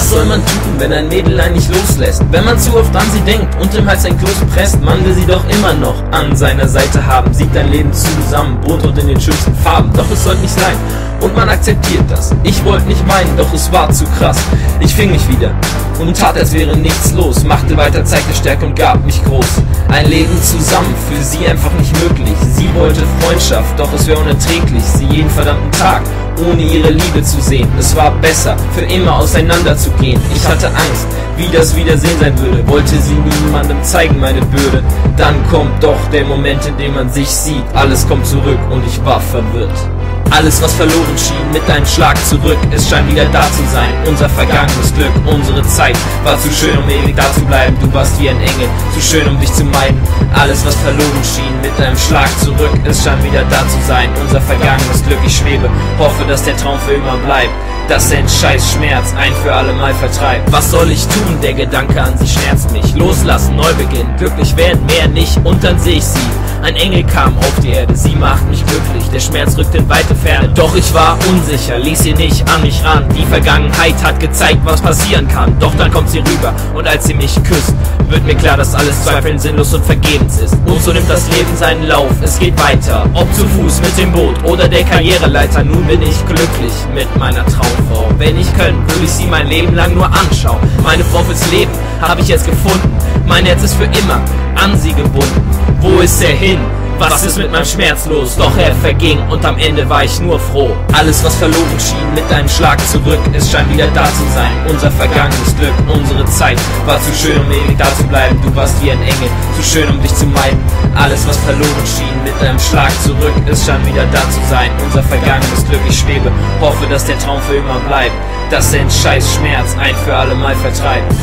Was soll man tun, wenn ein Mädel einen nicht loslässt? Wenn man zu oft an sie denkt und im Hals ein Kloß presst, man will sie doch immer noch an seiner Seite haben. Sieht dein Leben zusammen, bunt und in den schönsten Farben. Doch es soll nicht sein und man akzeptiert das. Ich wollte nicht weinen, doch es war zu krass. Ich fing mich wieder und tat, als wäre nichts los. Machte weiter, zeigte Stärke und gab mich groß. Ein Leben zusammen, für sie einfach nicht möglich. Sie wollte Freundschaft, doch es wäre unerträglich. Sie jeden verdammten Tag ohne ihre Liebe zu sehen. Es war besser, für immer auseinanderzugehen. Ich hatte Angst, wie das Wiedersehen sein würde. Wollte sie niemandem zeigen, meine Bürde. Dann kommt doch der Moment, in dem man sich sieht. Alles kommt zurück und ich war verwirrt. Alles, was verloren schien, mit einem Schlag zurück. Es scheint wieder da zu sein. Unser vergangenes Glück, unsere Zeit war zu schön, um ewig da zu bleiben. Du warst wie ein Engel, zu schön, um dich zu meiden. Alles, was verloren schien, mit einem Schlag zurück. Es scheint wieder da zu sein. Unser vergangenes Glück, ich schwebe, hoffe, dass der Traum für immer bleibt. Dass ein scheiß Schmerz ein für alle Mal vertreibt. Was soll ich tun? Der Gedanke an sie schmerzt mich. Loslassen, neu beginnen, glücklich werden, mehr nicht. Und dann seh ich sie ein Engel kam auf die Erde, sie macht mich glücklich, der Schmerz rückt in weite Ferne. Doch ich war unsicher, ließ sie nicht an mich ran. Die Vergangenheit hat gezeigt, was passieren kann. Doch dann kommt sie rüber und als sie mich küsst, wird mir klar, dass alles Zweifeln sinnlos und vergebens ist. Und so nimmt das Leben seinen Lauf, es geht weiter. Ob zu Fuß mit dem Boot oder der Karriereleiter, nun bin ich glücklich mit meiner Traumfrau. Wenn ich könnte, würde ich sie mein Leben lang nur anschauen. Meine Frau fürs Leben habe ich jetzt gefunden. Mein Herz ist für immer an sie gebunden. Wo ist er hin? Was ist mit meinem Schmerz los? Doch er verging und am Ende war ich nur froh. Alles, was verloren schien, mit einem Schlag zurück. Es scheint wieder da zu sein. Unser vergangenes Glück, unsere Zeit war zu schön, um ewig da zu bleiben. Du warst wie ein Engel, zu schön, um dich zu meiden. Alles, was verloren schien, mit einem Schlag zurück. Es scheint wieder da zu sein. Unser vergangenes Glück, ich schwebe, hoffe, dass der Traum für immer bleibt. Dass der Scheiß Schmerz ein für alle Mal vertreibt.